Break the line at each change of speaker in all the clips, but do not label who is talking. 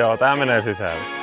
Joo, tää menee sisälle.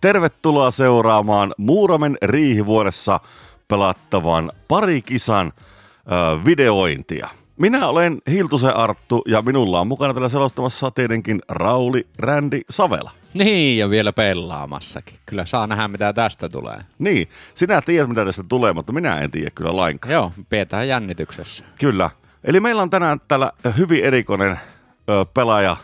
Tervetuloa seuraamaan Muuramen riihivuodessa pelattavan parikisan ö, videointia. Minä olen Hiltusen Arttu ja minulla on mukana tällä selostamassa tietenkin Rauli Rändi Savela.
Niin, ja vielä pelaamassakin. Kyllä saa nähdä, mitä tästä tulee.
Niin, sinä tiedät mitä tästä tulee, mutta minä en tiedä kyllä lainkaan.
Joo, pidetään jännityksessä.
Kyllä. Eli meillä on tänään täällä hyvin erikoinen ö, pelaaja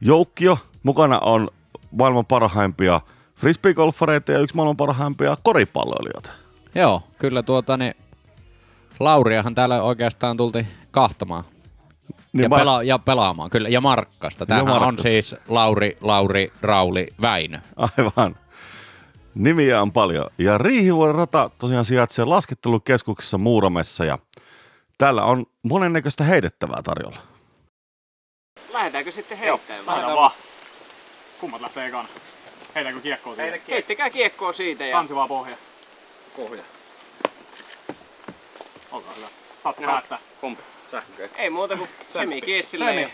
joukkio. Mukana on maailman parhaimpia frisbeegolfareita ja yksi maailman parhaimpia koripalloilijoita.
Joo, kyllä tuota niin, Lauriahan täällä oikeastaan tultiin kahtamaan.
Niin
ja,
mä-
pela- ja pelaamaan, kyllä. Ja Markkasta. Tämähän on
Markkasta.
siis Lauri, Lauri, Rauli, Väinö.
Aivan. Nimiä on paljon. Ja Riihivuoren rata tosiaan sijaitsee laskettelukeskuksessa Muuramessa ja täällä on monennäköistä heitettävää tarjolla.
Lähdetäänkö sitten heittämään?
Lähdetään vaan. Kummat lähtee ekana? Heitäänkö kiekkoa siitä?
Heittäkää kiekkoa siitä ja
Tansi vaan pohja.
pohja.
Olkaa hyvä. Saatte päättää.
Kumpi? Sähkö. Ei muuta kuin Semi Kiessille
Semi.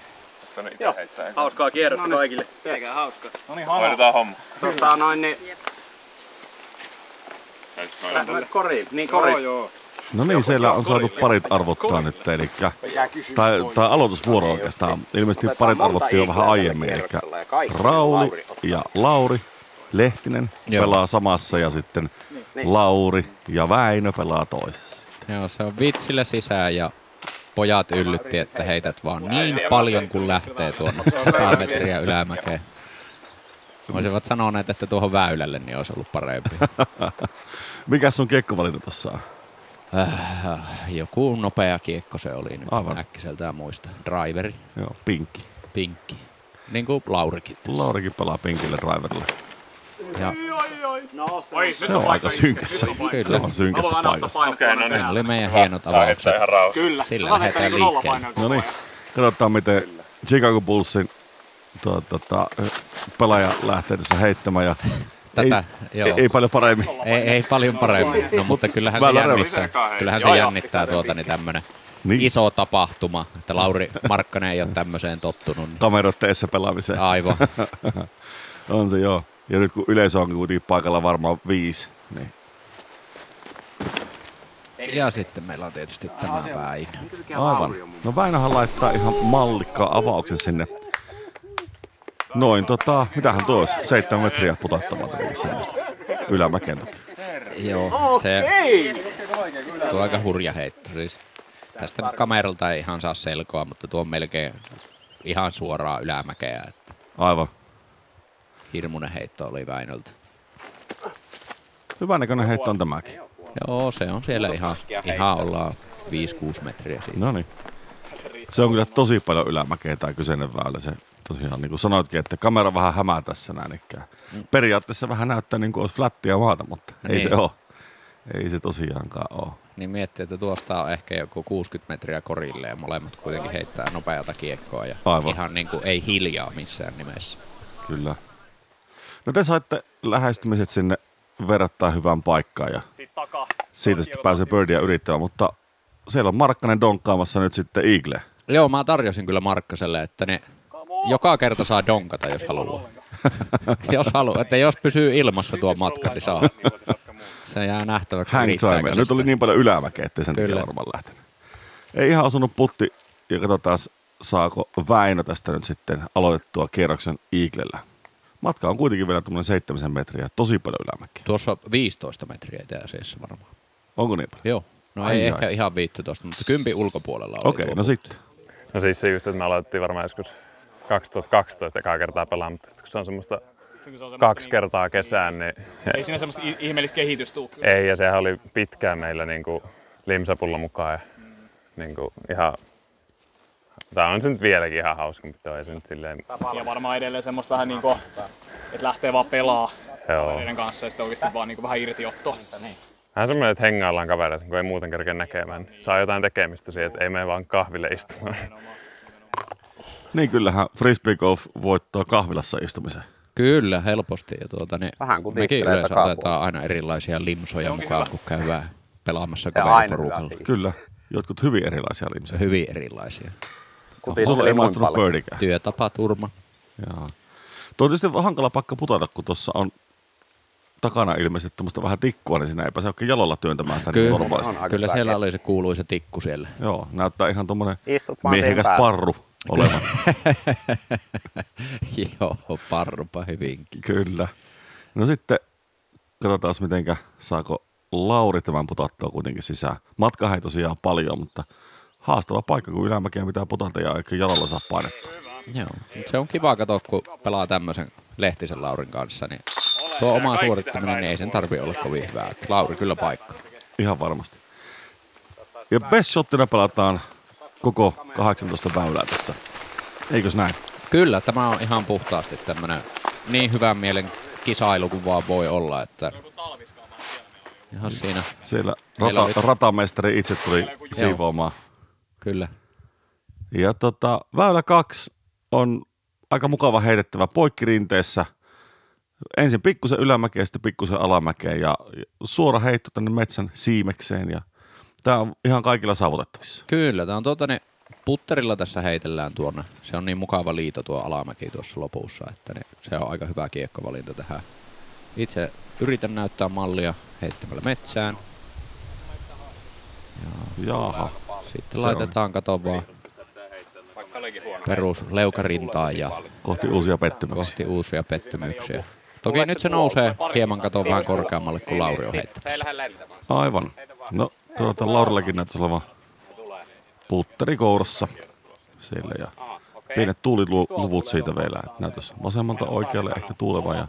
Hauskaa kierrosta kaikille.
tekää hauska.
No niin, Hanna.
Hoidetaan homma.
Tota noin niin...
Koriin. Niin
Joo,
koriin.
joo.
No niin, siellä on saatu parit arvottaa nyt, eli tai, tai aloitusvuoro oikeastaan. Ilmeisesti parit arvottiin jo vähän aiemmin, eli Rauli ja Lauri Lehtinen
Joo.
pelaa samassa ja sitten Lauri ja Väinö pelaa toisessa.
Joo, se on vitsillä sisään ja pojat yllytti, että heität vaan niin paljon kuin lähtee tuonne 100 metriä ylämäkeen. Olisivat sanoneet, että tuohon väylälle niin olisi ollut parempi.
Mikä sun kiekkovalinta tossa on?
Äh, joku nopea kiekko se oli nyt
Aivan.
äkkiseltään muista. Driveri,
Joo, pinkki.
pinkki. Niin kuin Laurikin tässä.
Laurikin pelaa pinkille driverille.
Ja
Oi,
Se on aika synkässä. Se on synkässä paikassa.
Okei, no niin.
oli meidän hienot avaukset.
Kyllä.
Sillä lähdetään liikkeelle.
No niin, katsotaan miten Chicago Bullsin to, tota, pelaaja lähtee tässä heittämään ja
Tätä,
ei,
joo.
ei, ei, paljon paremmin.
Ei, ei paljon paremmin, no mutta kyllähän se jännittää, kyllähän se jännittää tuota niin tämmönen
Niin.
iso tapahtuma, että Lauri Markkanen ei ole tämmöiseen tottunut. niin
Kameroiden edessä pelaamiseen.
Aivan.
On se joo. Ja nyt kun yleisö on kuitenkin paikalla varmaan viisi, niin
Ja sitten meillä on tietysti tämä Väinö.
aivan. No Väinöhän laittaa ihan mallikkaa avauksen sinne. Noin tota, mitähän tuo olisi? Seitsemän metriä putattamaan tuli semmoista. Ylämäkeen toki.
Joo, se tuo aika hurja heitto. Siis tästä nyt kameralta ei ihan saa selkoa, mutta tuo on melkein ihan suoraan ylämäkeä. Että
Aivan.
hirmuinen heitto oli Väinöltä.
Hyvän näköinen heitto on tämäkin.
Joo, se on siellä ihan, ihan ollaan 5-6 metriä siitä.
No niin. Se on kyllä tosi paljon ylämäkeä tämä kyseinen väylä. Se tosiaan, niin kuin sanoitkin, että kamera vähän hämää tässä näin ikään. Periaatteessa vähän näyttää niin kuin olisi flättiä maata, mutta ei
Niin.
se ole. Ei se tosiaankaan ole.
Niin miettii, että tuosta on ehkä joku 60 metriä korille ja molemmat kuitenkin heittää nopeata kiekkoa ja
Aivan.
ihan niin kuin ei hiljaa missään nimessä.
Kyllä. No te saitte lähestymiset sinne verrattain hyvään paikkaan ja
Siitä takaa.
siitä sitten pääsee birdia yrittämään, mutta siellä on Markkanen donkkaamassa nyt sitten Eagle.
Joo, mä tarjosin kyllä Markkaselle, että ne joka kerta saa donkata, jos haluaa. jos haluaa, että jos pysyy ilmassa tuo matka, niin saa. Se jää nähtäväksi.
Time.
se
Nyt oli niin paljon ylämäkeä, ettei sen takia varmaan lähtenyt. Ei ihan osunut putti ja katsotaan saako Väinö tästä nyt sitten aloitettua kierroksen Eaglellä. Matka on kuitenkin vielä tuommoinen seitsemisen metriä, tosi paljon ylämäkeä.
Tuossa on 15 metriä itse asiassa varmaan.
Onko niin paljon?
Joo. No
Ai
ei
ai.
ehkä ihan 15, mutta kympi ulkopuolella oli
Okei,
tuo
no
putti.
sitten.
No siis se just, että me aloitettiin varmaan joskus 2012 ekaa kertaa pelaamaan, mutta sit kun se on semmoista se on semmoista
kaksi
niinku-
kertaa kesään, niin
Ei siinä semmoista ihmeellistä kehitystä tuu. kyllä.
ei, ja sehän oli pitkään meillä niin kuin limsapulla mukaan. Ja, niin kuin ihan, Tää on se nyt vieläkin ihan hauskampi toi, ei se nyt silleen,
Ja varmaan edelleen semmoista vähän niinku, että lähtee vaan pelaa
joo.
kavereiden kanssa ja sitten oikeasti vaan niinku vähän irtiotto.
Vähän semmoinen, että hengaillaan kavereita, kun ei muuten kerkeä näkemään. niin Saa jotain tekemistä siihen, että ei mene vaan kahville istumaan.
Niin kyllähän frisbee golf voittaa kahvilassa istumisen.
Kyllä, helposti. Ja tuota, niin
Vähän kuin
mekin yleensä
kaapua.
otetaan aina erilaisia limsoja mukaan, kun käydään pelaamassa kaveriporukalla.
fiilis.
Kyllä, jotkut hyvin erilaisia limsoja.
Hyvin erilaisia.
Kutin
Sulla ei maistunut birdikään.
Työtapaturma.
Tuo on tietysti hankala pakka putata, kun tuossa on takana ilmeisesti tuommoista vähän tikkua, niin siinä ei pääse oikein jalolla työntämään sitä niin
Kyllä,
aika
Kyllä siellä oli se kuuluisa tikku siellä.
Joo, näyttää ihan tuommoinen miehekäs parru olevan.
Joo, parrupa hyvinkin.
Kyllä. No sitten katsotaan, mitenkä saako Lauri tämän putattua kuitenkin sisään. Matkaa ei tosiaan paljon, mutta haastava paikka, kun ylämäkeä pitää putata ja eikä jalalla saa painettua.
Joo, se on kiva katsoa, kun pelaa tämmöisen Lehtisen Laurin kanssa, niin tuo oma suorittaminen niin ei sen tarvi olla kovin hyvää. Lauri kyllä paikka.
Ihan varmasti. Ja best shottina pelataan koko 18 väylää tässä. Eikös näin?
Kyllä, tämä on ihan puhtaasti tämmöinen niin hyvän mielen kisailu kuin vaan voi olla, että ihan siinä,
Siellä rata,
oli-
ratamestari itse tuli siivoamaan.
kyllä.
Ja tota, väylä kaksi on aika mukava heitettävä poikkirinteessä. Ensin pikkusen ylämäkeen, sitten pikkusen alamäkeen ja ja suora heitto tänne metsän siimekseen. Ja tämä on ihan kaikilla saavutettavissa.
Kyllä, tämä on tuota, niin putterilla tässä heitellään tuonne. Se on niin mukava liito tuo alamäki tuossa lopussa, että niin se on aika hyvä kiekkovalinta tähän. Itse yritän näyttää mallia heittämällä metsään.
Jaha.
Sitten
Se
laitetaan, kato vaan, perus leukarintaan ja
Kohti uusia pettymyksiä.
kohti uusia pettymyksiä. Toki nyt se nousee hieman kato vähän korkeammalle kuin Lauri on heittämässä.
Aivan. No, katsotaan Laurillakin näyttäisi olevan putteri kourassa siellä ja pienet tuuliluvut siitä vielä. että Näytös vasemmalta oikealle ehkä tuuleva ja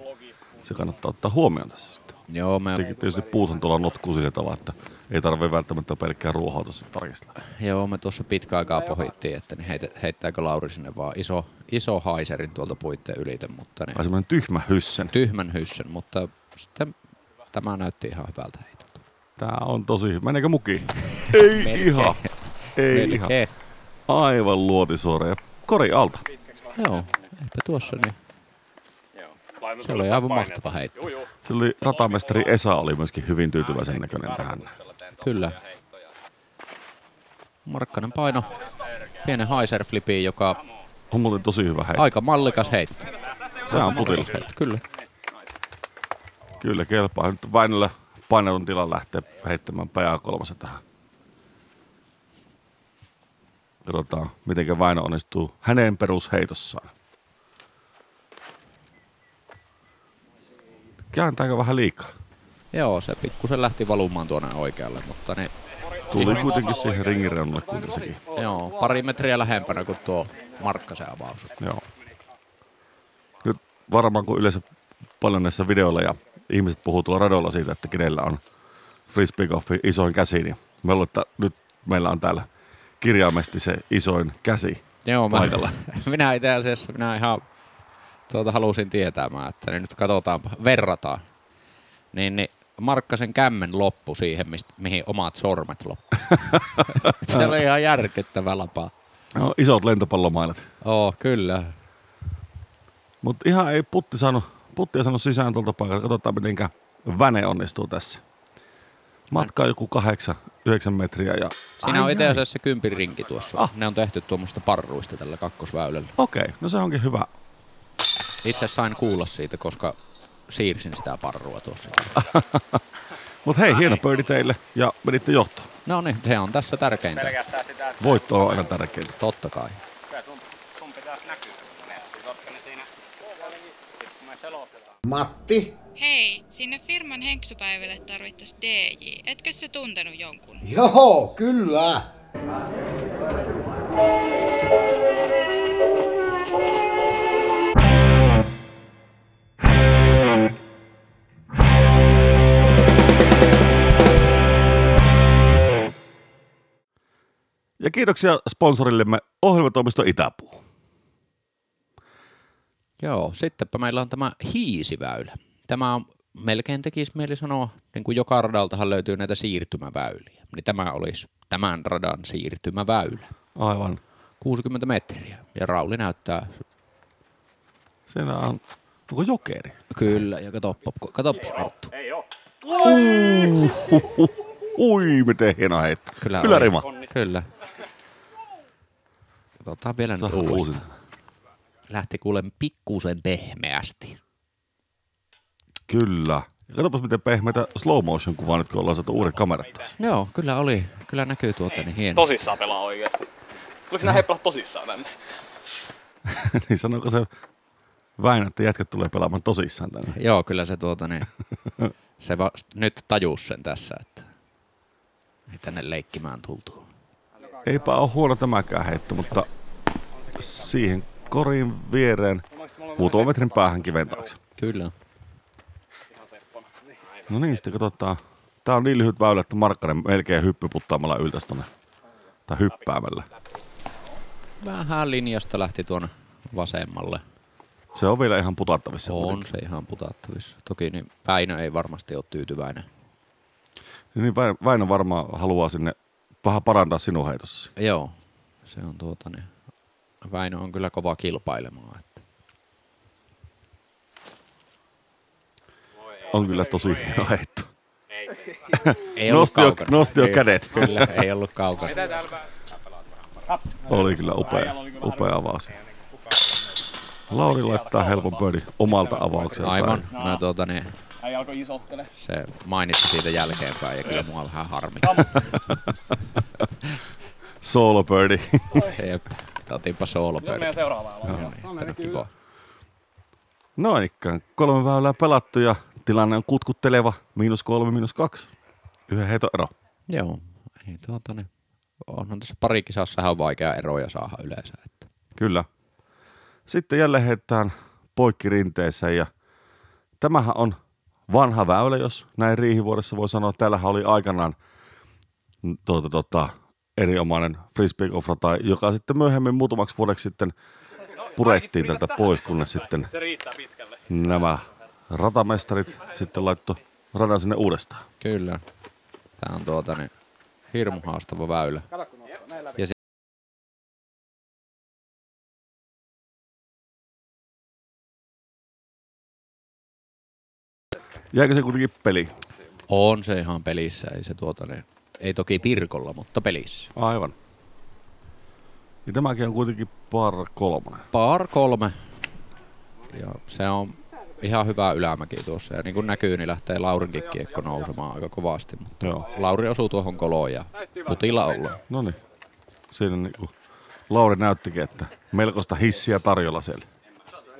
se kannattaa ottaa huomioon tässä sitten.
Joo, me,
Tietenkin tietysti puuthan tuolla notkuu sillä tavalla, että ei tarvitse välttämättä pelkkää ruohauta sitten tarkistella.
joo, me tuossa pitkä aikaa pohittiin, että niin heitä, heittääkö Lauri sinne vaan iso, iso haiserin tuolta puitteen ylite, mutta niin,
Ai semmoinen tyhmä hyssen.
tyhmän hyssyn, mutta sitten tämä näytti ihan hyvältä heitolta.
Tää on tosi hyvä. Meneekö mukiin? Ei ihan. Ei ihan. Aivan luotisuora ja kori alta.
Joo, eipä tuossa niin. Se oli aivan mahtava heitto.
Se oli ratamestari Esa oli myöskin hyvin tyytyväisen näköinen tähän.
Kyllä. Markkanen paino pienen haiserflipiin, joka
On muuten tosi hyvä heitto.
aika mallikas heitto.
Se on putilla.
Kyllä.
Kyllä kelpaa. Nyt Väinöllä painetun tilan lähtee heittämään pää kolmassa tähän. Katsotaan, miten Väinö onnistuu hänen perusheitossaan. Kääntääkö vähän liikaa?
Joo, se pikkusen lähti valumaan tuonne oikealle, mutta niin,
Tuli kuitenkin siihen ringin reunalle kuitenkin
joo, pari metriä lähempänä kuin tuo Markkasen avaus.
Joo. Nyt varmaan kun yleensä paljon näissä videoilla ja ihmiset puhuu tuolla radoilla siitä, että kenellä on frisbee golfin isoin käsi, niin mä luulen, että nyt meillä on täällä kirjaimesti se isoin käsi.
Joo, mä,
Paikalla.
minä itse asiassa minä ihan tuota halusin tietämään, että niin nyt katsotaan, verrataan. Niin, niin Markkasen kämmen loppu siihen, mistä, mihin omat sormet loppu. se oli ihan järkyttävä lapa.
No, isot lentopallomailat.
Oo, kyllä.
Mutta ihan ei putti saanut, putti ei saanut sisään tuolta paikalta. Katsotaan, mitenkä Väne onnistuu tässä. Matka on joku kahdeksan, yhdeksän metriä. Ja...
Siinä on
Ai,
itse
ai.
asiassa kympin rinki tuossa.
Ah.
Ne on tehty tuommoista parruista tällä kakkosväylällä.
Okei, no se onkin hyvä.
Itse sain kuulla siitä, koska siirsin sitä parrua tuossa.
Mutta hei, hieno pöydi teille ja menitte johtoon.
No niin, se on tässä tärkeintä.
Pelkästään sitä, että
Voitto on aina tärkeintä.
Totta kai.
kyllä sun, sun pitäisi näkyä.
Matti?
Hei, sinne firman henksupäivälle tarvittais DJ. Etkö se tuntenut jonkun?
Joo, kyllä.
Ja kiitoksia sponsorillemme ohjelmatoimisto Itäpuu.
Joo, sittenpä meillä on tämä hiisiväylä. Tämä on, melkein tekisi mieli sanoa, niin kuin joka radaltahan löytyy näitä siirtymäväyliä. Niin tämä olisi tämän radan siirtymäväylä.
Aivan.
60 metriä. Ja Rauli näyttää,
Siellä on, onko jokeri?
kyllä, ja katoppa, katoppa Marttu.
Ei oo.
Ui, miten hieno heitto.
Kyllä,
Ylärima.
oli. Kyllä. Katsotaan vielä nyt
Saa
uudestaan.
uusin.
Lähti kuulen pikkusen pehmeästi.
Kyllä. Katsopas miten pehmeitä slow motion kuvaa nyt, kun ollaan saatu uudet kamerat tässä.
Joo, kyllä oli. Kyllä näkyy tuota niin hieno.
Tosissaan pelaa oikeesti. Tuliko nää heppelät tosissaan tänne?
niin sanoiko se Väinö, että jätkät tulee pelaamaan tosissaan tänne.
Joo, kyllä se tuota niin, se va, nyt tajus sen tässä, että ei tänne leikkimään tultu.
Eipä ole huono tämäkään heitto, mutta siihen korin viereen muutaman metrin päähän kiven taakse.
Kyllä.
No niin, sitten katsotaan. Tää on niin lyhyt väylä, että Markkanen melkein hyppyputtaamalla yltäisi tonne. Tai hyppäämällä.
Vähän linjasta lähti tuonne vasemmalle.
Se on vielä ihan putattavissa.
On
kuitenkin.
se ihan putattavissa. Toki niin Päinö ei varmasti ole tyytyväinen.
Niin Väinö- Väinö varmaan haluaa sinne vähän parantaa sinun heitossasi.
Joo, se on tuota niin. Väinö on kyllä kova kilpailemaan. Että.
On kyllä tosi hieno heitto.
Ei ollut
Nosti jo- nosti jo kädet.
Kyllä, ei ollut kaukana.
Oli kyllä upea, upea avaus. Lauri laittaa helpon pöydin omalta avaukseltaan.
Aivan. Mä tuota niin,
Äijä alkoi isottele.
se mainitsi siitä jälkeenpäin ja kyllä mua vähän harmi.
Solo birdie.
Jep, otinpa
Se on
soolopöydän.
meidän.
No niin, tämä on kiva.
Noin ikään. Kolme väylää pelattu ja tilanne on kutkutteleva. Miinus kolme, miinus kaksi. Yhden heiton ero.
Joo, ei tuota niin. Onhan tässä pari kisassa on vaikea eroja saada yleensä. Että.
Kyllä. Sitten jälleen heitetään poikki rinteeseen ja tämähän on vanha väylä, jos näin riihivuodessa voi sanoa. Täällähän oli aikanaan mm, tuota, tuota, erinomainen frisbee tai joka sitten myöhemmin muutamaksi vuodeksi sitten purettiin tältä pois, kunnes sitten nämä ratamestarit sitten laittoi radan sinne uudestaan.
Kyllä. Tämä on tuota niin, hirmu haastava väylä. Ja se,
Jäikö se kuitenkin peli?
on se ihan pelissä, ei se tuota niin, ei toki pirkolla, mutta pelissä.
Aivan. Ja tämäkin on kuitenkin par kolmonen.
Par kolme. Ja se on ihan hyvä ylämäki tuossa. Ja niin kuin näkyy, niin lähtee Laurinkin kiekko nousemaan aika kovasti. Mutta
Joo.
Lauri osuu tuohon koloon ja putilla ollaan.
No niin. Siinä niinku Lauri näyttikin, että melkoista hissiä tarjolla siellä.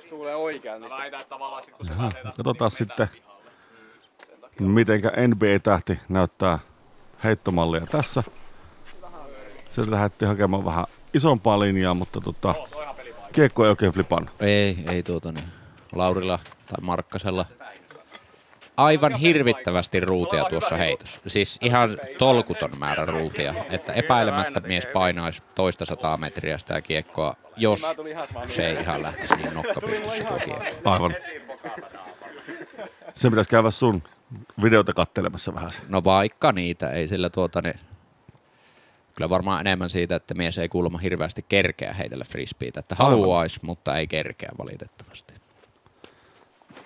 Tulee oikein. Niin
Väitän, että tavallaan sit kun se
Jaha, katsotaan sitten, mitenkä NBA-tähti näyttää heittomallia tässä. Sieltä lähdettiin hakemaan vähän isompaa linjaa, mutta tota, kiekko ei oikein flipannut.
Ei, ei tuota niin. Laurilla tai Markkasella aivan hirvittävästi ruutia tuossa heitossa. Siis ihan tolkuton määrä ruutia. Että epäilemättä mies painaisi toista sataa metriä sitä kiekkoa, jos se ei ihan lähtisi niin nokkapystyssä tuo kiekko.
Aivan. Se pitäisi käydä sun videota kattelemassa vähän.
No vaikka niitä, ei sillä tuota niin, kyllä varmaan enemmän siitä, että mies ei kuulemma hirveästi kerkeä heitellä frisbeitä. Että haluaisi, mutta ei kerkeä valitettavasti.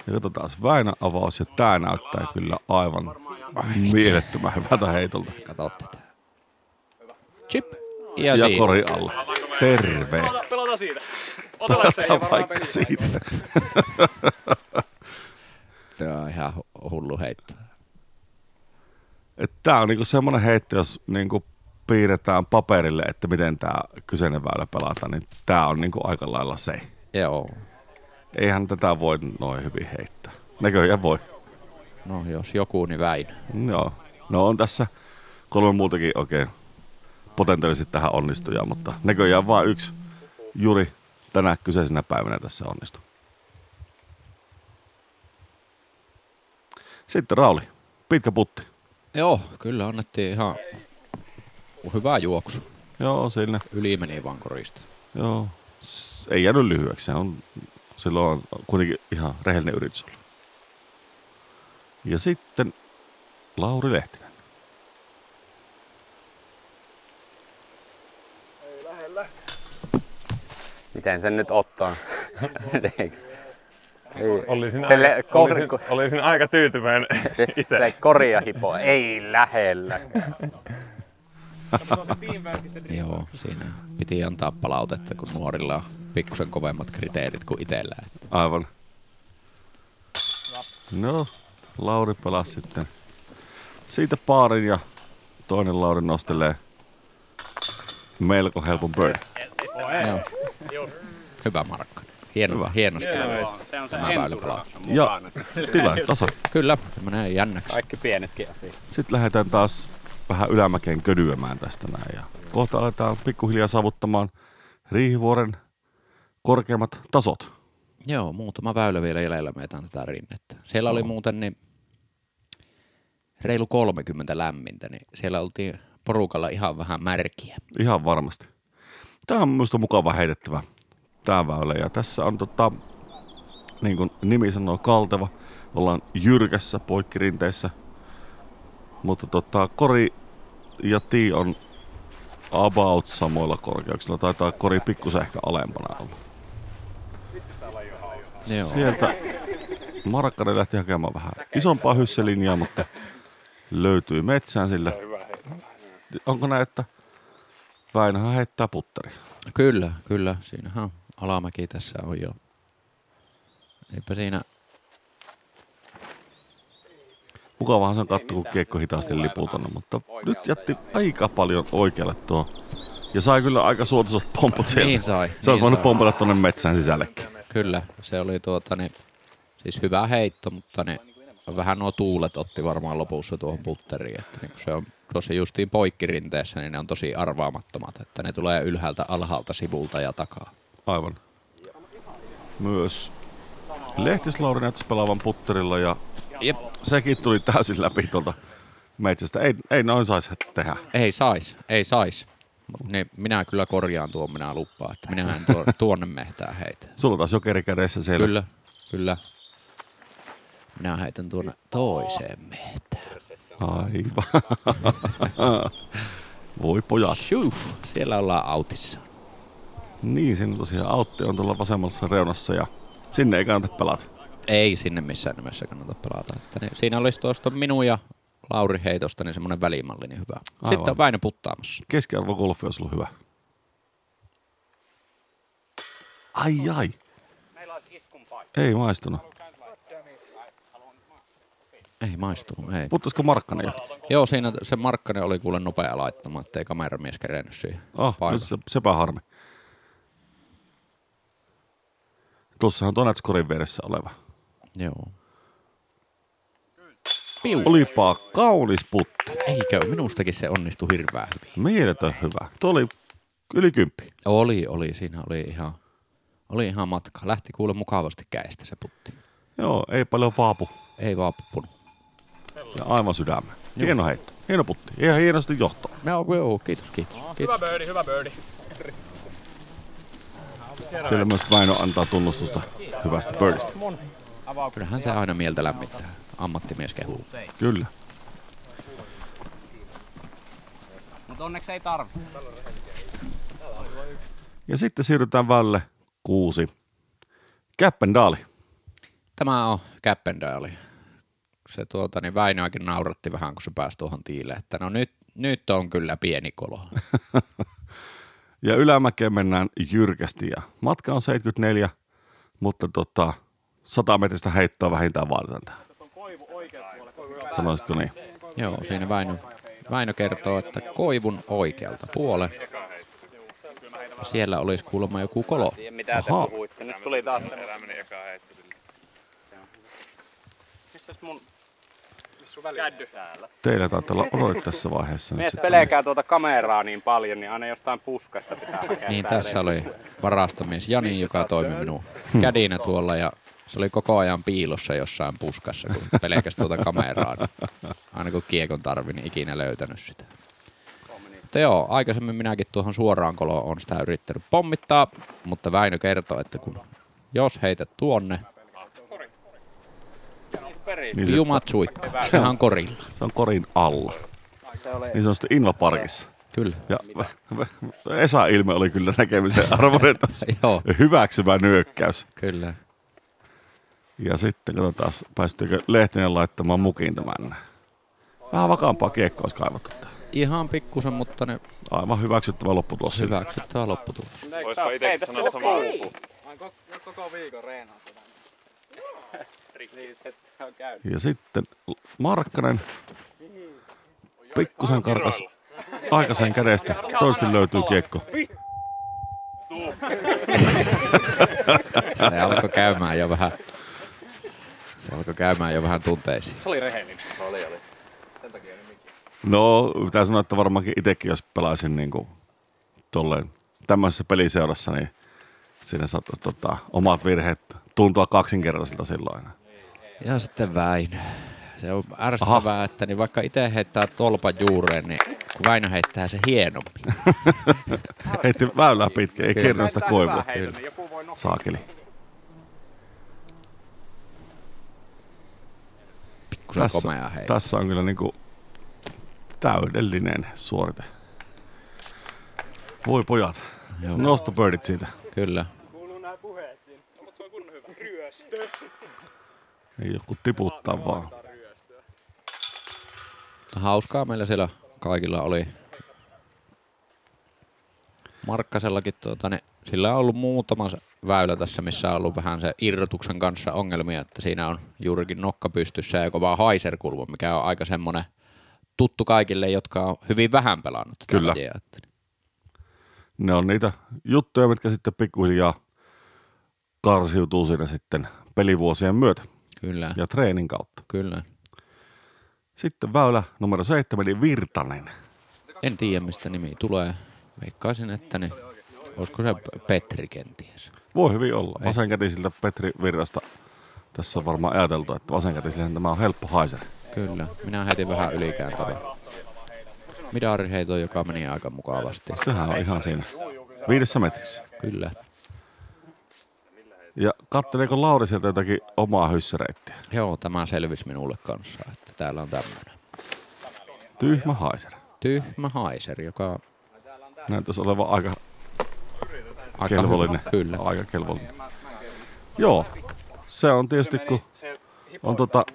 Ja katsotaan Väinä avaus, ja tää näyttää kyllä aivan mielettömän hyvältä heitolta.
Kato tätä. Chip. Ja,
Ja, kori alla. Terve.
Pelata- Pelataan siitä. Otetaan
vaikka siitä.
Tämä on ihan hu- hullu heitto.
Tää on niinku semmonen heitto, jos niinku piirretään paperille, että miten tämä kyseinen väylä pelataan, niin tää on niinku aika lailla se.
Joo.
Eihän tätä voi noin hyvin heittää. Näköjään voi.
No jos joku, niin Väinö.
Joo. No on tässä kolme muutakin oikein potentiaalisesti tähän onnistuja, mutta näköjään vain yksi Juri tänä kyseisenä päivänä tässä onnistui. Sitten Rauli, pitkä putti.
Joo, kyllä annettiin ihan hyvä juoksu.
Joo, siinä.
Yli meni vaan korista.
Joo. Ei jäänyt lyhyeksi. Se on, silloin on kuitenkin ihan rehellinen yritys ollut. Ja sitten Lauri Lehtinen.
Miten sen nyt ottaa? Ei.
Olisin,
Se le-
aika,
kor-
olisin, olisin aika tyytyväinen itse.
Se koria hipo. Ei lähellä.
Joo, siinä piti antaa palautetta, kun nuorilla on pikkusen kovemmat kriteerit kuin itsellä. Että
Aivan. No, Lauri pelasi sitten siitä paarin ja toinen Lauri nostelee melko helpon bird.
Joo. Hyvä Markka. Hieno,
Hyvä.
hienosti
Se on se.
Ja tilanne tasa.
Kyllä, se menee jännäksi.
Kaikki pienetkin asiat.
Sitten lähdetään taas vähän ylämäkeen ködyämään tästä näin. Ja kohta aletaan pikkuhiljaa saavuttamaan Riihivuoren korkeammat tasot.
Joo, muutama väylä vielä jäljellä meitä on tätä rinnettä. Siellä oli muuten niin reilu 30 lämmintä, niin siellä oltiin porukalla ihan vähän märkiä.
Ihan varmasti. Tämä on minusta mukava heitettävä tämä väylä. Ja tässä on tota, niin kuin nimi sanoo, kalteva. Ollaan jyrkässä poikkirinteessä. Mutta tota, kori ja tii on about samoilla korkeuksilla. Taitaa kori pikkusen ehkä alempana olla.
Joo.
Sieltä Markkanen lähti hakemaan vähän isompaa hysselinjaa, mutta löytyi metsään sillä. Onko näin, että Väinöhän heittää putteri?
Kyllä, kyllä. Siinähän on alamäki tässä on jo. Eipä siinä,
Mukavahan se on katsoa, kun kiekko hitaasti lipuu tonne, mutta nyt jätti aika paljon oikealle tuo. Ja sai kyllä aika suotuisat pomput sieltä.
Niin sai,
Se
niin
olisi voinut pompata tuonne metsään sisällekin.
kyllä, se oli tuota niin, siis hyvä heitto, mutta ne, vähän nuo tuulet otti varmaan lopussa tuohon putteriin, että niin kun se on tuossa justiin poikkirinteessä, niin ne on tosi arvaamattomat, että ne tulee ylhäältä, alhaalta, sivulta ja takaa.
Aivan. Myös Lehtislauri näyttäisi pelaavan putterilla ja
Jep.
sekin tuli täysin läpi tuolta metsästä. Ei, ei noin saisi tehdä.
Ei sais, ei sais. Mut niin minä kyllä korjaan tuon, minä lupaan, että minä en tuo, tuonne mehtää heitä.
Sulla taas jokeri kädessä siellä.
Kyllä, kyllä. Minä heitän tuonne toiseen mehtään.
Aivan. Voi pojat.
Shuh, siellä ollaan autissa.
Niin, siinä tosiaan Autti on tuolla vasemmassa reunassa ja sinne ei kannata pelata.
Ei sinne missään nimessä kannata pelata. Että niin, siinä olisi tuosta minun ja Lauri heitosta niin semmoinen välimalli, niin hyvä.
Aivan.
Sitten on Väinö puttaamassa.
Keskiarvo golfi olisi ollut hyvä. Ai ai. Ei maistunut.
Ei maistunut, ei.
Puttaisiko Markkanen jo?
Joo, siinä se Markkanen oli kuule nopea laittamaan, ettei kameramies kerennyt siihen
Ah,
paikalle.
se, sepä harmi. Tuossahan on tuo skorin vieressä oleva.
Joo.
Olipa kaunis putti.
Eikö, minustakin se onnistui hirveän hyvin.
Mieletön hyvä. Tuo oli yli kymppi.
Oli, oli, siinä oli ihan, oli ihan matka. Lähti kuule mukavasti käistä se putti.
Joo, ei paljon vaapu.
Ei vaan puppunut.
Ja aivan sydämen. Hieno heitto. Hieno putti. Ihan hienosti johto.
Joo, joo, kiitos, kiitos. kiitos.
birdie, hyvä birdie.
Siellä myös Väinö antaa tunnustusta hyvästä birdistä.
Kyllähän se aina mieltä lämmittää. Ammattimies kehuu.
Kyllä.
Mutta onneksi ei tarvi.
Ja sitten siirrytään välle kuusi. Käppendaali.
Tämä on Käppendaali. Se tuota, niin Väinöäkin nauratti vähän, kun se pääsi tuohon tiileen, että no nyt, nyt on kyllä pieni kolo.
Ja ylämäkeen mennään jyrkästi ja matka on 74, mutta tota, 100 metristä heittoa vähintään vaaditaan tähän. Sanoisitko niin?
Joo, siinä Väinö, Väinö kertoo, että koivun oikealta puole. Ja siellä olisi kuulemma joku kolo.
Mitä te
Ahaa.
puhuitte. Nyt tuli taas. Missäs mun... Käddy. Täällä.
Teillä taitaa olla odoli tässä vaiheessa. Sitten.
pelkää tuota kameraa niin paljon, niin aina jostain puskasta pitää hakea.
Niin tässä oli varastomies Jani, joka toimi minun kädinä tuolla ja se oli koko ajan piilossa jossain puskassa, kun pelkästään tuota kameraa. Niin aina kun kiekon tarvi, niin ikinä löytänyt sitä. Mutta joo, aikaisemmin minäkin tuohon suoraan koloon on sitä yrittänyt pommittaa, mutta Väinö kertoo, että kun jos heität tuonne,
Niin se,
jumat suikka, sehän on korilla.
se on korin alla. Niin sanotusti Invaparkissa.
Kyllä.
Ja Esa Ilme oli kyllä näkemisen arvoinen tässä. Hyväksymä nyökkäys.
Kyllä.
Ja sitten katsotaan, päästyykö Lehtinen laittamaan mukiin tämän. Vähän vakaampaa kiekkoa olisi kaivattu.
Ihan pikkusen, mutta ne
Aivan hyväksyttävä lopputulos.
hyväksyttävä lopputulos.
Oispa itse sanoa samaa luku.
Koko viikon reenaa tätä. Niin, se on.
Ja sitten Markkanen pikkusen karkas aikaisen kädestä. Toisesti löytyy kiekko.
Se alkoi käymään jo vähän, se alkoi käymään jo vähän tunteisiin.
Se oli rehellinen.
No, pitää sanoa, että varmaankin itsekin, jos pelaisin niin kuin tolleen tämmöisessä peliseurassa, niin siinä saattaisi tota, omat virheet tuntua kaksinkertaisilta silloin.
Ja sitten Väinö. Se on ärsyttävää,
Aha.
että niin vaikka itse heittää tolpan juureen, niin kun Väinö heittää se hienommin.
Heitti väylää pitkin, ei kerran sitä koivua. Saakeli.
Pikkusen
Tässä,
komea heitto.
tässä on kyllä niinku täydellinen suorite. Voi pojat,
Joo.
nostobirdit siitä.
Kyllä.
Kuuluu nämä puheet siinä. No, mutta se on kunnon hyvä. Ryöstö.
Ei joku tiputtaa vaan.
Hauskaa meillä siellä kaikilla oli. Markkasellakin tuota, ne, sillä on ollut muutama väylä tässä, missä on ollut vähän se irrotuksen kanssa ongelmia, että siinä on juurikin nokka pystyssä ja kova haiserkulma, mikä on aika semmoinen tuttu kaikille, jotka on hyvin vähän pelannut
Kyllä.
lajia, että
Ne on niitä juttuja, mitkä sitten pikkuhiljaa karsiutuu siinä sitten pelivuosien myötä
Kyllä,
ja treenin kautta.
kyllä.
Sitten väylä numero seitsemän, eli Virtanen.
En tiedä, mistä nimi tulee. Veikkaisin, että ne, olisiko se Petri kenties.
Voi hyvin olla. Vasenkätisiltä Petri Virtasta. Tässä on varmaan ajateltu, että vasenkätisillähän tämä on helppo haiser.
Kyllä, minä heitin vähän ylikääntävä. Midari heito, joka meni aika mukavasti.
Sehän on ihan siinä viidessä metrissä.
Kyllä.
Ja katteleeko Lauri sieltä jotakin omaa hyssäreittiä?
Joo, tämä selvisi minulle kanssa, että täällä on tämmöinen.
Tyhmä haiser.
Tyhmä haiser, joka
Näyttäisi olevan aika
aika
kelvollinen.
hyvä. Kyllä.
Aika kelvollinen. Joo, se on tietysti kun on tota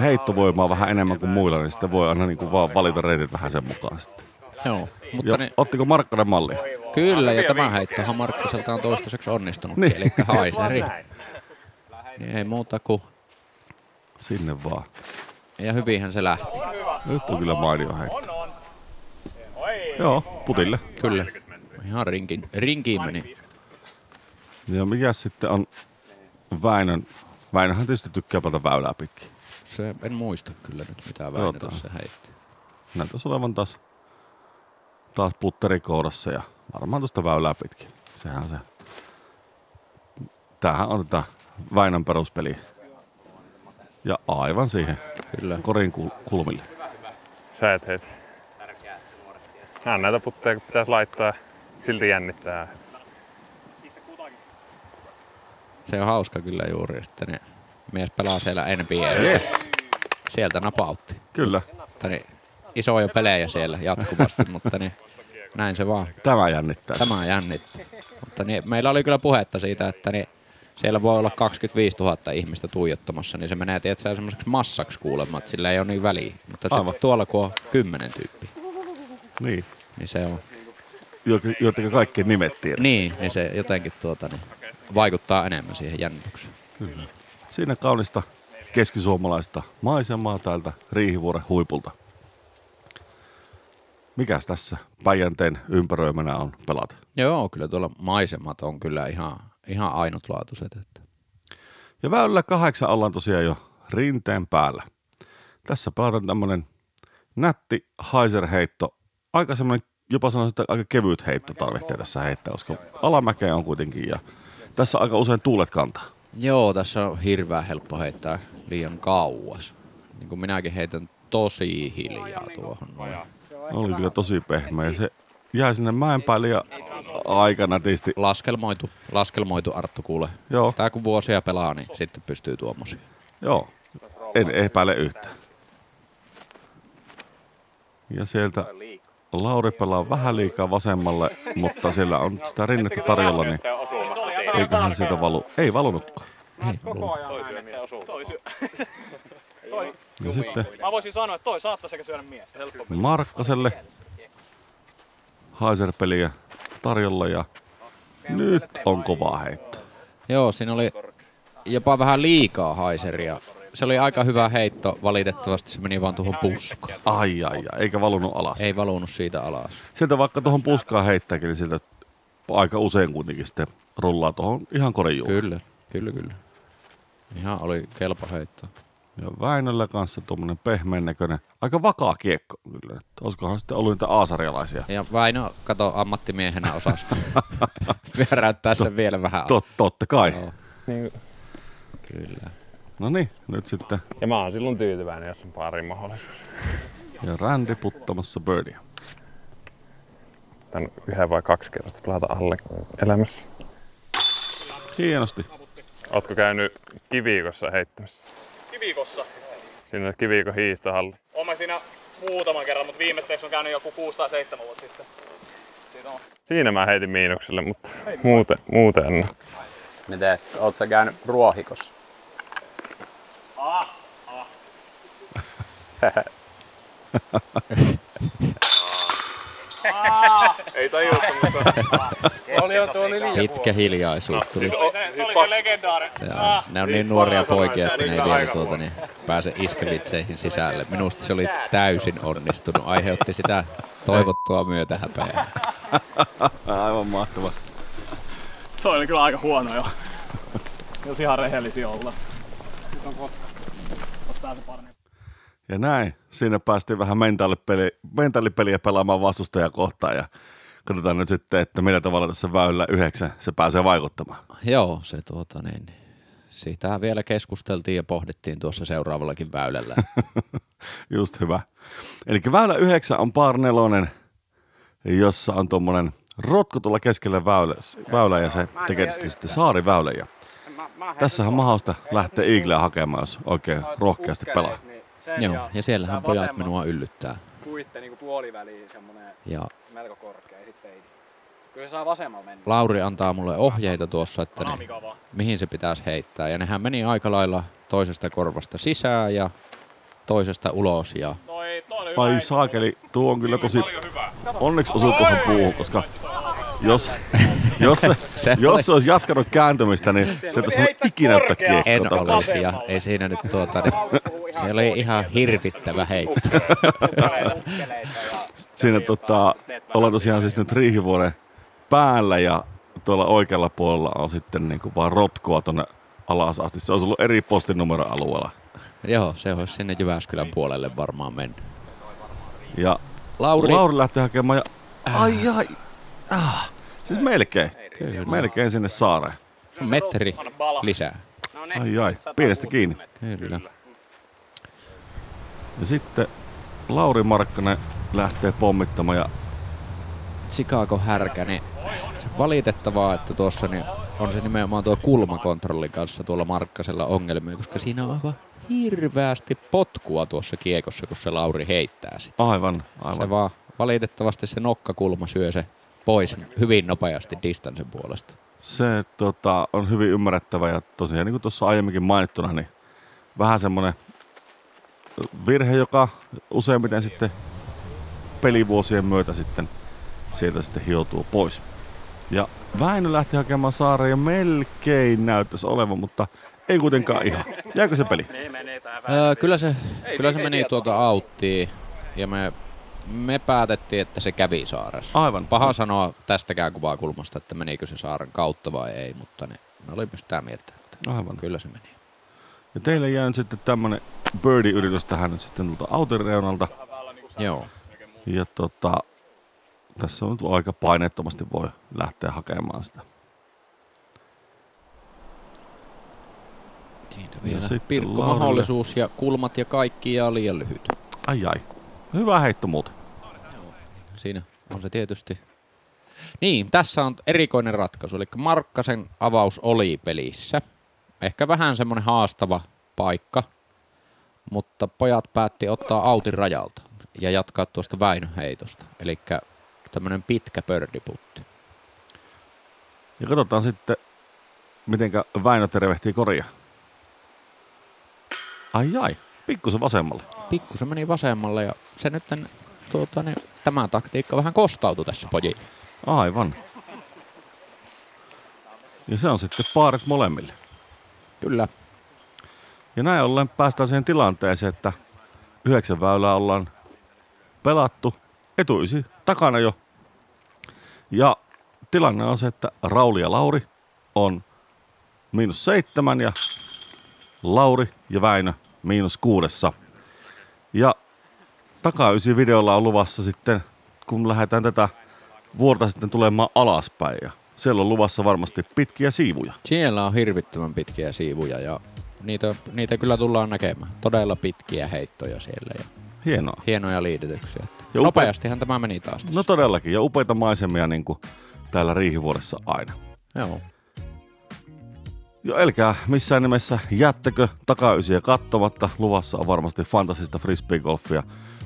heittovoimaa vähän enemmän kuin muilla, niin sitten voi aina niinku vaan valita reitit vähän sen mukaan sitten.
Joo, mutta
Ja
ne,
ottiko Markkanen mallia?
kyllä, ja tämä heittohan Markkaselta on toistaiseksi onnistunut,
Niin.
niin. eli haiseri. Niin ei muuta kuin,
Sinne vaan.
ja hyvinhän se lähti.
Nyt on kyllä mainio heitto. Joo, putille.
Kyllä. Ihan rinkin, rinkiin meni.
Ja mikä sitten on Väinön? Väinöhän tietysti tykkää pelata väylää pitkin.
Se, en muista kyllä nyt, mitä Väinö tuossa heitti.
Näyttäisi olevan taas, taas putteri kourassa ja varmaan tuosta väylää pitkin. Sehän on se. Tämähän on tätä Väinön peruspeli. Ja aivan siihen
Kyllä.
korin kul- kulmille.
Sä et heitä. Nää on näitä putteja, kun pitäisi laittaa ja silti jännittää.
Se on hauska kyllä juuri, että ne mies pelaa siellä NBA.
Yes,
Sieltä napautti.
kyllä.
Niin, isoja pelejä siellä jatkuvasti, mutta niin, näin se vaan.
Tämä jännittää.
Tämä jännittää. Mutta niin, meillä oli kyllä puhetta siitä, että niin, siellä voi olla 25 000 ihmistä tuijottamassa, niin se menee tietysti semmoiseksi massaksi kuulemma, että sillä ei ole niin väliä. Mutta
Aivan.
sitten tuolla kun on kymmenen tyyppiä,
Niin,
niin se on.
joiden kaikki nimet tiedät.
Niin, niin se jotenkin tuota, niin, vaikuttaa enemmän siihen jännitykseen.
Siinä kaunista keskisuomalaista maisemaa täältä Riihivuoren huipulta. Mikäs tässä Päijänteen ympäröimänä on pelata?
Joo, kyllä tuolla maisemat on kyllä ihan, ihan ainutlaatuiset. Että.
Ja väylällä kahdeksan ollaan tosiaan jo rinteen päällä. Tässä pelataan tämmönen nätti heiser-heitto. Aika semmoinen, jopa sanoisin, että aika kevyt heitto tarvitsee tässä heittää, koska alamäkeä on kuitenkin ja tässä aika usein tuulet kantaa.
Joo, tässä on hirveän helppo heittää liian kauas. Niin kuin minäkin heitän tosi hiljaa tuohon noin.
Oli kyllä tosi pehmeä. Se jäi sinne mäen päälle ja aika nätisti.
Laskelmoitu, laskelmoitu Arttu kuule.
Joo.
Sitä kun vuosia pelaa, niin sitten pystyy tuommoisiin.
Joo, en epäile yhtään. Ja sieltä Lauri pelaa vähän liikaa vasemmalle, mutta siellä on sitä rinnettä tarjolla, niin eiköhän sieltä valu. Ei valunutkaan.
Ei
Koko ajan näin,
Ja sitten
Mä voisin sanoa, että toi saattaa sekä syödä miestä.
Markkaselle Heiser-peliä tarjolla ja nyt on kova heitto.
Joo, siinä oli jopa vähän liikaa haiseria. Se oli aika hyvä heitto, valitettavasti se meni vaan tuohon puskaan.
Ai ai ai, eikä valunut alas.
Ei valunut siitä alas.
Sieltä vaikka tuohon puskaan heittääkin, niin sieltä aika usein kuitenkin sitten rullaa tuohon ihan korin
Kyllä, kyllä, kyllä. Ihan oli kelpo heitto.
Ja Väinöllä kanssa tuommoinen pehmeän näköinen, aika vakaa kiekko kyllä. Olisikohan sitten ollut niitä aasarialaisia.
Ja Väinö, kato, ammattimiehenä osasi pyöräyttää sen vielä vähän.
Tot, totta kai.
Joo,
Niin,
kyllä.
No niin, nyt sitten
ja mä oon silloin tyytyväinen, jos on pari mahdollisuus.
ja Randy puttamassa birdia.
Tän yhden vai kaksi kertaa pelata alle elämässä.
Hienosti.
Ootko käynyt kiviikossa heittämässä?
Kiviikossa.
Siinä on kiviikon hiihtohalli.
Mä siinä muutaman kerran, mutta viimeiseksi on käynyt joku 6 tai 7 vuotta sitten. Siitä on.
Siinä mä heitin miinukselle, mutta muuten, muuten en.
Miten sitten? Oot sä käynyt ruohikossa?
Ah, ah.
Ei tajuutta, mutta...
Oli jo tuo liian
Pitkä hiljaisuus tuli.
Se oli se, se, oli se legendaarinen.
Se on, ne on niin nuoria poikia, että ne ei vielä tuota, niin pääse iskevitseihin sisälle. Minusta se oli täysin onnistunut. Aiheutti sitä toivottua myötähäpeää.
Aivan mahtava.
Se oli kyllä aika huono jo. Jos ihan rehellisiä olla. Nyt on kohta. Ottaa se paremmin.
Ja näin, siinä päästiin vähän mentaalipeli, mentaalipeliä pelaamaan vastustajaa kohtaan ja katsotaan nyt sitten, että millä tavalla tässä väylällä yhdeksän se pääsee vaikuttamaan.
Joo, se tuota niin. Siitä vielä keskusteltiin ja pohdittiin tuossa seuraavallakin väylällä.
Just hyvä. Eli väylä yhdeksän on par nelonen, jossa on tuommoinen rotko tuolla keskellä väylä, väylä ja se tekee sitten saariväylä. Ja tässähän mahdollista lähteä Eagleä hakemaan, jos oikein rohkeasti pelaa.
Joo, ja siellähän pojat minua yllyttää.
Puitte niinku puoliväliin semmonen
Ja
melko korkea ja sit feidi. Kyllä se saa vasemmalla mennä.
Lauri antaa mulle ohjeita tuossa, että ne, mihin se pitäisi heittää. Ja nehän meni aika lailla toisesta korvasta sisään ja toisesta ulos. Ja
Toi, toi
Ai saakeli, tuo on kyllä tosi... Onneksi osui tuohon puuhun, koska jos, jos, se,
Se
jos se olisi jatkanut kääntymistä, niin se ei tässä ikinä ottaa
en
kiekkoa takaisin.
olisi ja ei siinä nyt tuota, niin, se oli ihan hirvittävä heitto.
Siinä tota, ollaan tosiaan siis nyt Riihivuoren päällä ja tuolla oikealla puolella on sitten niin kuin vaan rotkoa tuonne alas asti. Se olisi ollut eri postinumero alueella.
Joo, se olisi sinne Jyväskylän puolelle varmaan mennyt.
Ja
Lauri,
Lauri lähti hakemaan ja... Ai ai! Ah, siis melkein.
Kyllä.
Melkein sinne saareen.
metri lisää.
Ai ai, pienestä kiinni.
Kyllä.
Ja sitten Lauri Markkanen lähtee pommittamaan ja
Chicago härkä, niin se valitettavaa, että tuossa niin on se nimenomaan tuo kulmakontrollin kanssa tuolla Markkasella ongelmia, koska siinä on aivan hirveästi potkua tuossa kiekossa, kun se Lauri heittää sitä.
aivan, aivan.
Se vaan valitettavasti se nokkakulma syö se pois hyvin nopeasti distanssin puolesta.
Se tota, on hyvin ymmärrettävä ja tosiaan niin kuin tuossa aiemminkin mainittuna, niin vähän semmoinen virhe, joka useimmiten sitten pelivuosien myötä sitten sieltä sitten hioutuu pois. Ja Väinö lähti hakemaan saareen ja melkein näyttäisi olevan, mutta ei kuitenkaan ihan. Jääkö se peli?
Öö, kyllä se, kyllä se meni tuota auttiin ja me, me päätettiin, että se kävi saaressa.
Aivan.
Paha sanoa tästäkään kuvakulmasta, että menikö se saaren kautta vai ei, mutta ne, me olimme sitä mieltä, että
Aivan.
kyllä se meni.
Ja teille jää nyt sitten tämmönen birdie-yritys tähän nyt sitten tuolta auton reunalta.
Joo.
Ja tota, tässä on nyt aika painettomasti voi lähteä hakemaan sitä.
Siinä
Ja
vielä
sitten
pilkkomahdollisuus ja kulmat ja kaikki ja liian lyhyt.
Ai ai. Hyvä heitto muuten.
siinä on se tietysti. Niin, tässä on erikoinen ratkaisu. Eli Markkasen avaus oli pelissä. Ehkä vähän semmoinen haastava paikka, mutta pojat päätti ottaa autin rajalta ja jatkaa tuosta Väinö heitosta. Eli tämmöinen pitkä pördiputti.
Ja katsotaan sitten, mitenkä Väinö tervehtii koria. Ai ai, pikkusen vasemmalle.
Pikkusen meni vasemmalle ja se nyt tuota, niin, tämä taktiikka vähän kostautui tässä pojille.
Aivan. Ja se on sitten paaret molemmille.
Kyllä.
Ja näin ollen päästään siihen tilanteeseen, että yhdeksän väylää ollaan pelattu, etuisi takana jo. Ja tilanne on se, että Rauli ja Lauri on miinus seitsemän ja Lauri ja Väinö miinus kuudessa. Ja takaysi videolla on luvassa sitten, kun lähdetään tätä vuorta sitten tulemaan alaspäin. Ja siellä on luvassa varmasti pitkiä siivuja.
Siellä on hirvittävän pitkiä siivuja ja niitä, niitä kyllä tullaan näkemään. Todella pitkiä heittoja siellä ja
Hienoa.
hienoja liidytyksiä. Että
Ja upe-
Nopeastihan tämä meni taas. tässä.
No todellakin, ja upeita maisemia niin kuin täällä Riihivuodessa aina.
Joo.
Jo älkää missään nimessä jättäkö takaysiä kattomatta. Luvassa on varmasti fantasista frisbeegolfia.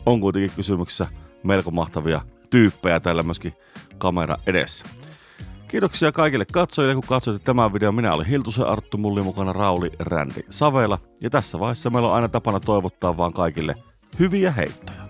On kuitenkin kysymyksessä melko mahtavia tyyppejä täällä myöskin kamera edessä. Kiitoksia kaikille katsojille, kun katsoitte tämän videon. Minä olin Hiltusen Arttu, mulli mukana Rauli Rändi Savela. Ja tässä vaiheessa meillä on aina tapana toivottaa vaan kaikille hyviä heittoja.